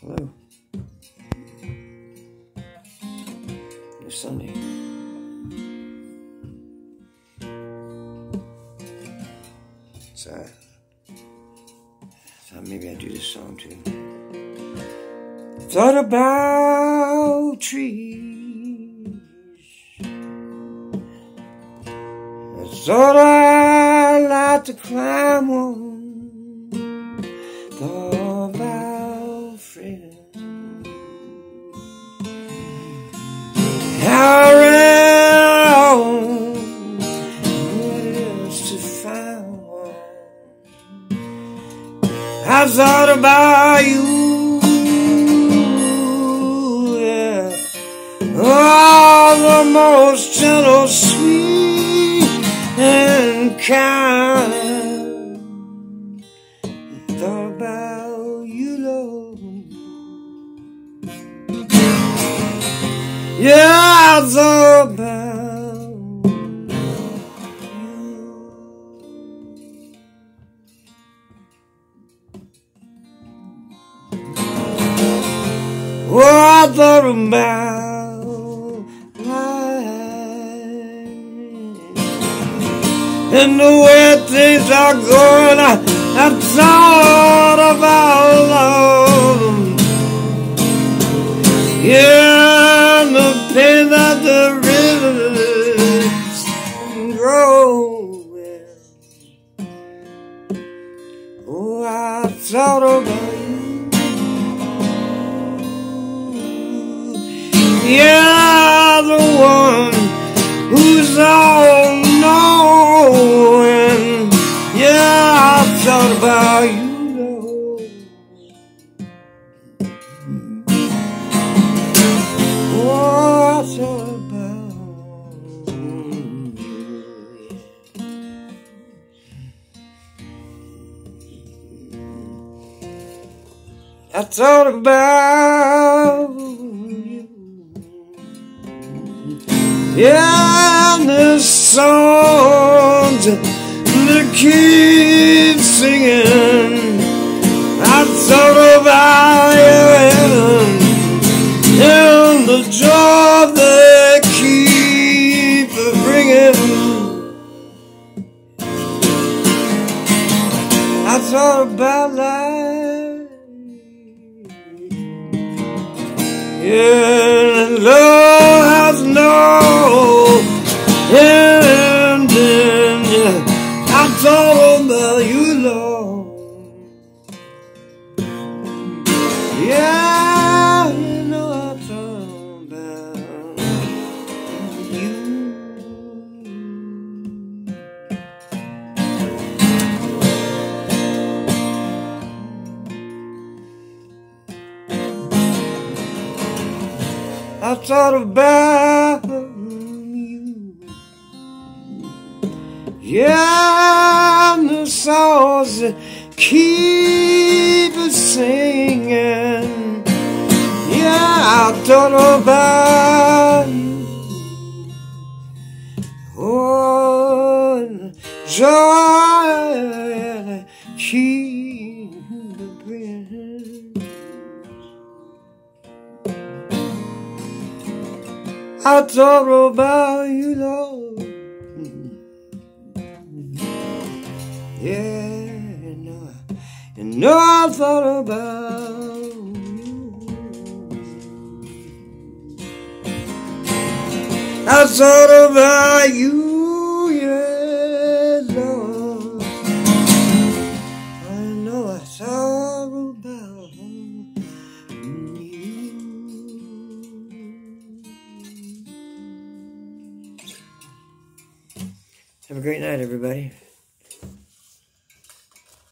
Hello. It's Sunday. So I thought maybe I'd do this song too. Thought about trees. I thought I'd like to climb one. I thought about you. Yeah. Oh, the most gentle, sweet, and kind. Thought about you, Lord. Yeah, I thought about Thought about life and the way things are going. I, I thought about love. Yeah, and the pain that the rivers grow. Oh, I thought about you. Yeah, the one who's all knowing. Yeah, I thought about you, Oh, I thought about you. I thought about Yeah, and the songs that keep singing. I thought about you and the joy they keep bringing. I thought about life. Yeah, about you, Lord. Yeah, you know I thought about you. I thought about you. Yeah, songs keep singing. Yeah, I thought about you. Oh, joy keep bringing. I thought about you, Lord. Yeah, you know, I- you know I thought about you. I thought about you, yeah, Lord. I know I thought about you. Have a great night, everybody.